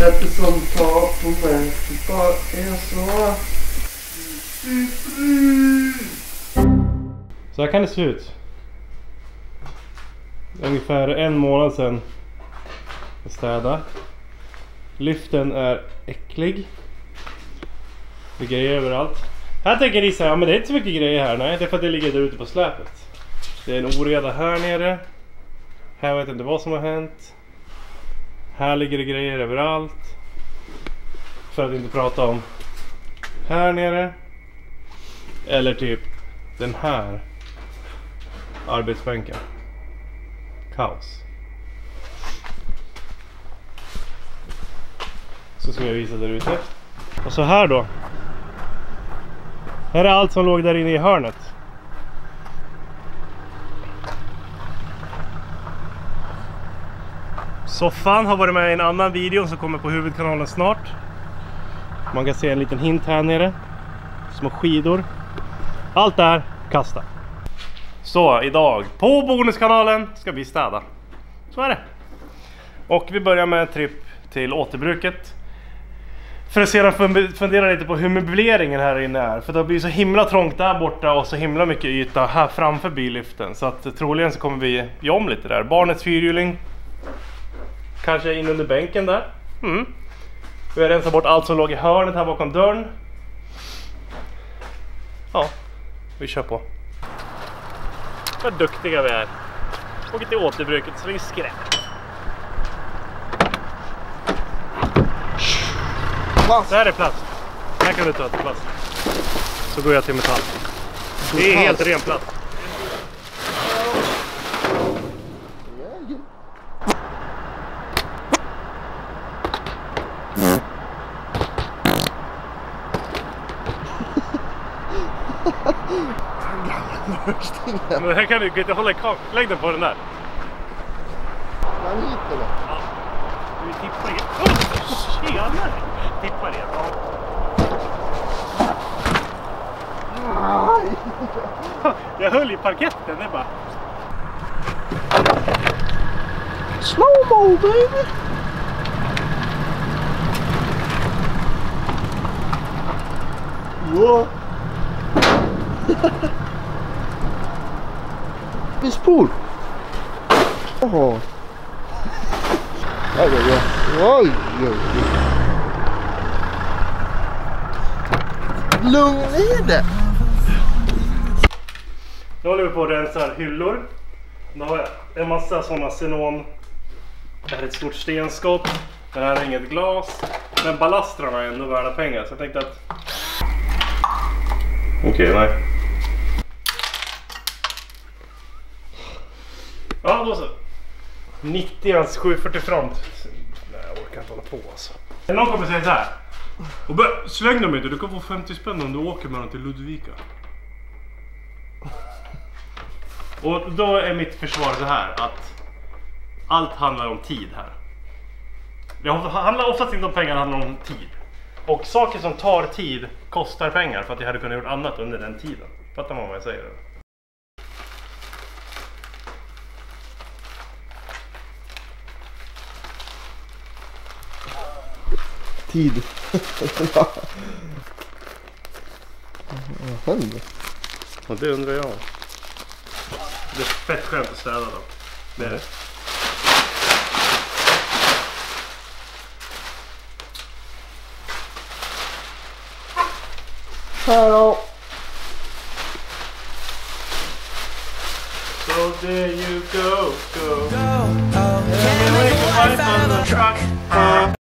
Sättet som tar på mig bara är så... Så här kan det se ut. Ungefär en månad sedan jag städade. Lyften är äcklig. Det är grejer överallt. Här tänker ni säga, ja men det är inte så mycket grejer här. Nej, det är för att det ligger där ute på släpet. Det är en oreda här nere. Här vet jag inte vad som har hänt. Här ligger det grejer överallt. För att inte prata om här nere. Eller typ den här arbetsbänken. Kaos. Så ska jag visa där ute. Och så här då. Här är allt som låg där inne i hörnet. Soffan har varit med i en annan video som kommer på huvudkanalen snart. Man kan se en liten hint här nere. Små skidor. Allt där, kasta. Så idag på Bonuskanalen ska vi städa. Så är det. Och vi börjar med en tripp till återbruket. För att sedan fundera lite på hur möbleringen här inne är. För det har blivit så himla trångt där borta och så himla mycket yta här framför billyften. Så att troligen så kommer vi göra om lite där. Barnets fyrhjuling. Kanske in under bänken där. Mm. Vi har rensat bort allt som låg i hörnet här bakom dörren. Ja, vi kör på. Vad duktiga vi är. Åker till återbruket så vi skräp. Plast! Där är plast. Här kan du ta till plast. Så går jag till metall. Det är helt ren plast. Men det här kan du inte hålla i kameran. Lägg den på den där. Han hit eller? Du tippar igen. Oh, tjenare! Tippar igen. Ja. Jag höll i parketten. Det bara... Slow-mo baby! Wow. Visst pool? Jaha. Oj, oj, oj. Oj, oj, oj. Lugn ner det. Nu håller vi på att rensa hyllor. Då har jag en massa sådana xenon. Det här är ett stort stenskott. Det här är inget glas. Men ballastrarna är ändå värda pengar så jag tänkte att... Okej, nej. Ja, då så. 90 ans 740 front. Nej, jag orkar inte hålla på alltså. Någon kommer säga så här. Och bör, släng dem inte, du kan få 50 spänn om du åker med dem till Ludvika. Och då är mitt försvar så här att allt handlar om tid här. Det handlar oftast inte om pengar, det handlar om tid. Och saker som tar tid kostar pengar för att jag hade kunnat gjort annat under den tiden. Fattar man vad jag säger? Tid. Vad händer? Och det undrar jag. Det är fett skönt att städa då. Det är det. Här då. So there you go, go. Can't make a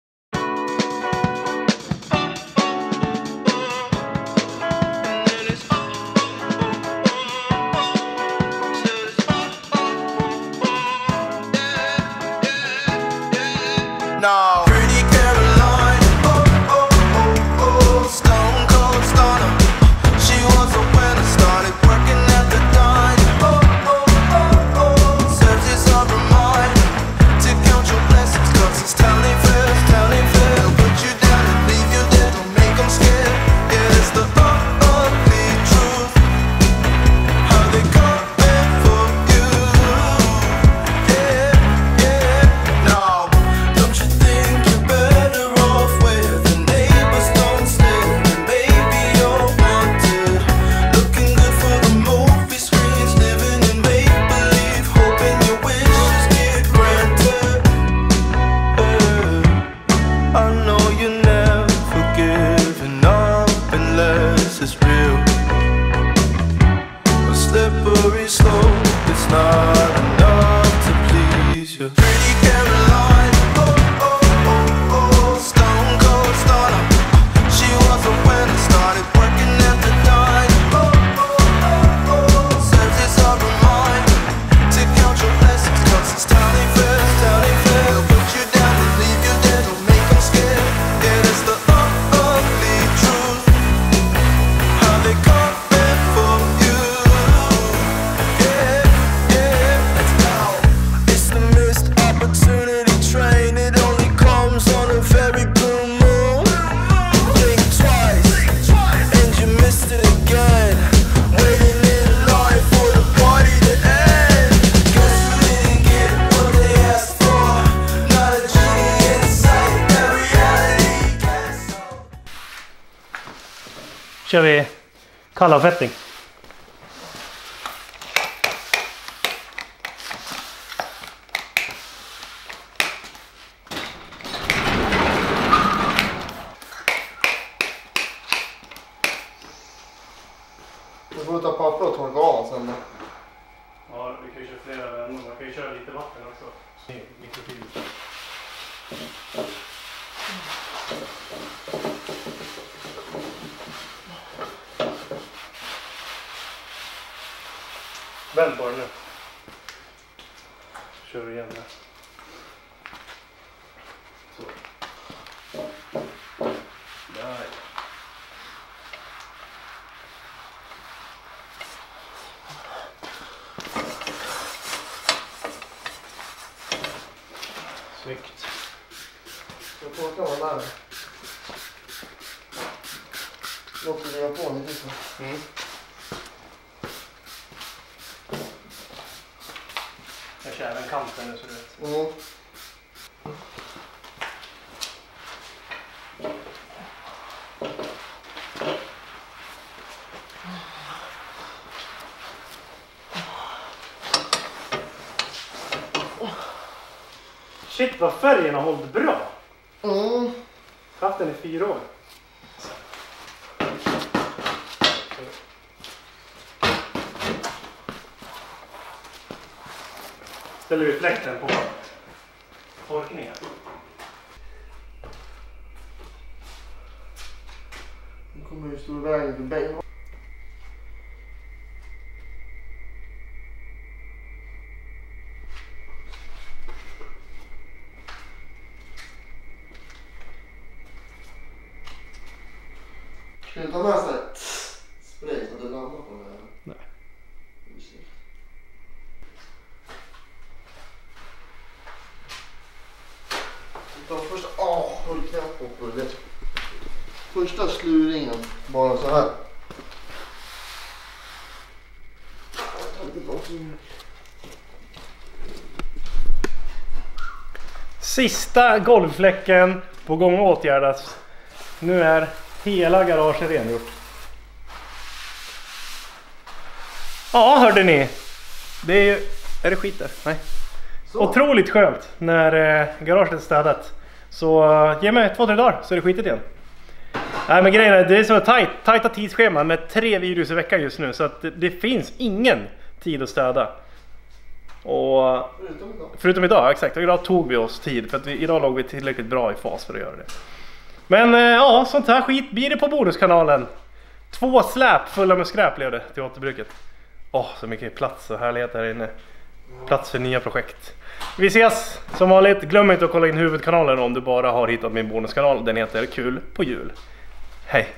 kör vi kallavfettning. Du får ta papper och torka av sen. Ja, vi kan ju köra flera vändor. Man kan ju köra lite vatten också. Mikrofil. Vänd på den nu. Kör igen där. Så. Där. Snyggt. Jag torkar den där. Låt det ligga på lite så. Mm. Jag kör även kanten nu så du vet. Mm. Shit vad färgen har hållit bra. Mm. Jag har haft den i fyra år. Ställer vi fläkten på torkningen. Nu kommer ju stå i vägen för bänken. Ska du ta med sig spray så att det landar på den här? Nej. Vi ser. Tar första... Åh, håll knappen på det. Första sluringen, bara så här. Sista golvfläcken på gång att åtgärdas. Nu är hela garaget rengjort. Ja, hörde ni. Det är ju... Är det skit där? Nej. Så. Otroligt skönt när eh, garaget är städat. Så eh, ge mig två, tre dagar så är det skitigt igen. Nej men grejen är, det är så tajt, tajta tidsscheman med tre virus i veckan just nu så att det, det finns ingen tid att städa. Och Förutom idag. Förutom idag, exakt. Och idag tog vi oss tid för att vi, idag låg vi tillräckligt bra i fas för att göra det. Men eh, ja, sånt här skit blir det på bonuskanalen. Två släp fulla med skräp blev det till återbruket. Åh, så mycket plats och härlighet här inne. Plats för nya projekt. Vi ses som vanligt. Glöm inte att kolla in huvudkanalen om du bara har hittat min bonuskanal. Den heter Kul på jul. Hej!